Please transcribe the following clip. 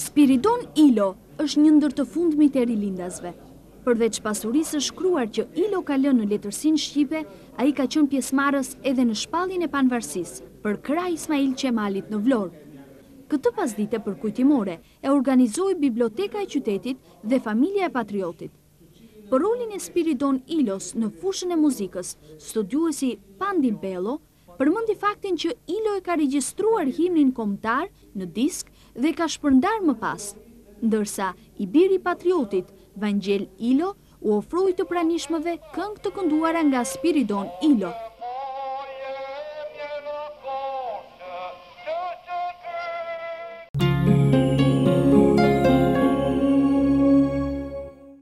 Spiridon Ilo është një ndër të fundmit e rilindasve. Përveç pasurisë së shkruar që Ilo ka lënë në letërsinë shqipe, ai ka qenë pjesëmarrës edhe në shpalljen e pavarësisë përkrah Ismail Qemalit në Vlorë. Këtë pasdite përkujtimore e organizoi biblioteka e qytetit dhe familja e patriotit. Për rolin e Spiridon Ilos në fushën e muzikës, studiuesi Pandi Bello përmendi faktin që Ilo e ka regjistruar himnin kombëtar në disk dhe e ka shpërndarë më pas, ndërsa i biri i patriotit, Vangjel Ilo, u ofroi të pranishmëve këngë të kënduara nga Spiridon Ilo.